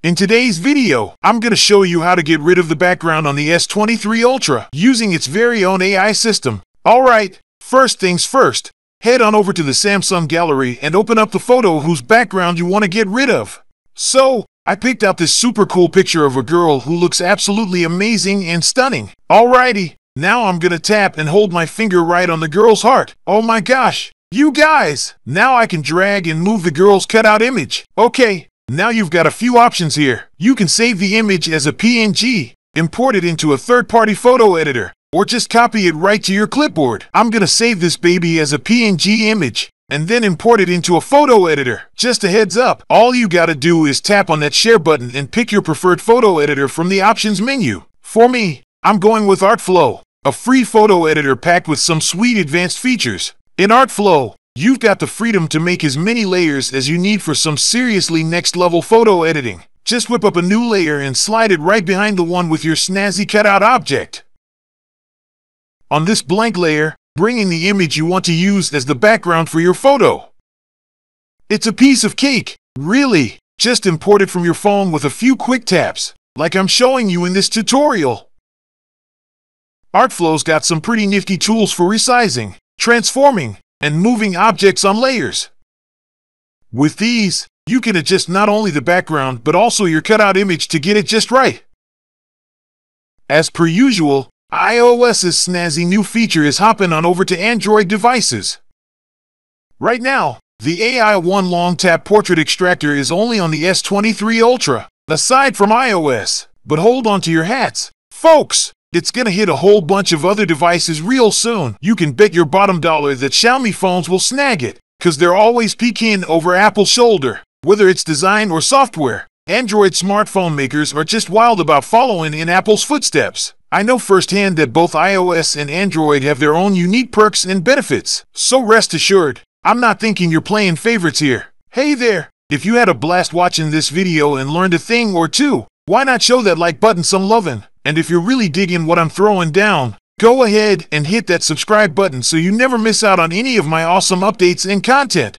In today's video, I'm going to show you how to get rid of the background on the S23 Ultra using its very own AI system. Alright, first things first, head on over to the Samsung gallery and open up the photo whose background you want to get rid of. So, I picked out this super cool picture of a girl who looks absolutely amazing and stunning. Alrighty, now I'm gonna tap and hold my finger right on the girl's heart. Oh my gosh, you guys! Now I can drag and move the girl's cutout image. Okay, now you've got a few options here. You can save the image as a PNG, import it into a third-party photo editor, or just copy it right to your clipboard. I'm gonna save this baby as a PNG image and then import it into a photo editor. Just a heads up, all you gotta do is tap on that share button and pick your preferred photo editor from the options menu. For me, I'm going with Artflow, a free photo editor packed with some sweet advanced features. In Artflow, you've got the freedom to make as many layers as you need for some seriously next level photo editing. Just whip up a new layer and slide it right behind the one with your snazzy cutout object. On this blank layer, bring in the image you want to use as the background for your photo. It's a piece of cake, really. Just import it from your phone with a few quick taps, like I'm showing you in this tutorial. Artflow's got some pretty nifty tools for resizing, transforming, and moving objects on layers. With these, you can adjust not only the background but also your cutout image to get it just right. As per usual, iOS's snazzy new feature is hopping on over to Android devices. Right now, the AI1 Long Tap Portrait Extractor is only on the S23 Ultra, aside from iOS. But hold on to your hats. Folks, it's gonna hit a whole bunch of other devices real soon. You can bet your bottom dollar that Xiaomi phones will snag it, cause they're always peeking over Apple's shoulder, whether it's design or software. Android smartphone makers are just wild about following in Apple's footsteps. I know firsthand that both iOS and Android have their own unique perks and benefits, so rest assured, I'm not thinking you're playing favorites here. Hey there, if you had a blast watching this video and learned a thing or two, why not show that like button some lovin'? And if you're really digging what I'm throwing down, go ahead and hit that subscribe button so you never miss out on any of my awesome updates and content.